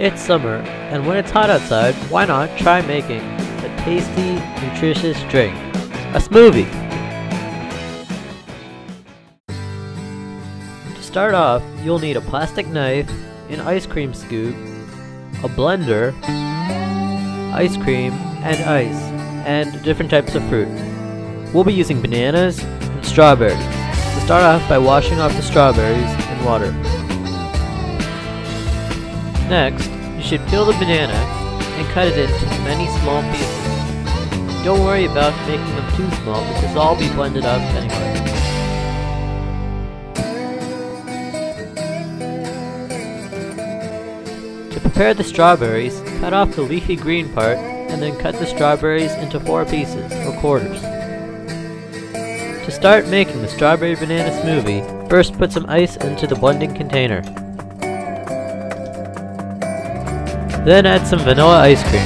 It's summer, and when it's hot outside, why not try making a tasty, nutritious drink? A smoothie! To start off, you'll need a plastic knife, an ice cream scoop, a blender, ice cream, and ice, and different types of fruit. We'll be using bananas and strawberries. To start off by washing off the strawberries in water. Next, you should peel the banana and cut it into many small pieces. Don't worry about making them too small because they'll all be blended up anyway. To prepare the strawberries, cut off the leafy green part and then cut the strawberries into four pieces, or quarters. To start making the strawberry banana smoothie, first put some ice into the blending container. Then add some vanilla ice cream.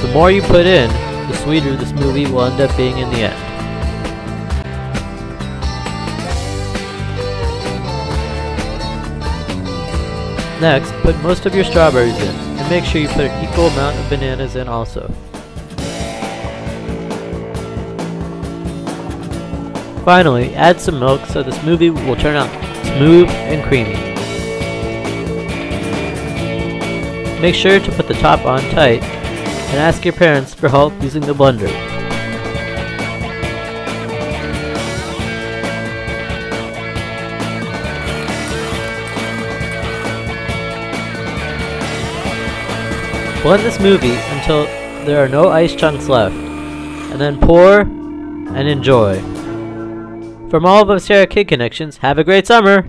The more you put in, the sweeter the smoothie will end up being in the end. Next, put most of your strawberries in, and make sure you put an equal amount of bananas in also. Finally, add some milk so the smoothie will turn out smooth and creamy. Make sure to put the top on tight, and ask your parents for help using the blender. Blend the smoothie until there are no ice chunks left, and then pour and enjoy. From all of us here at Kid Connections, have a great summer!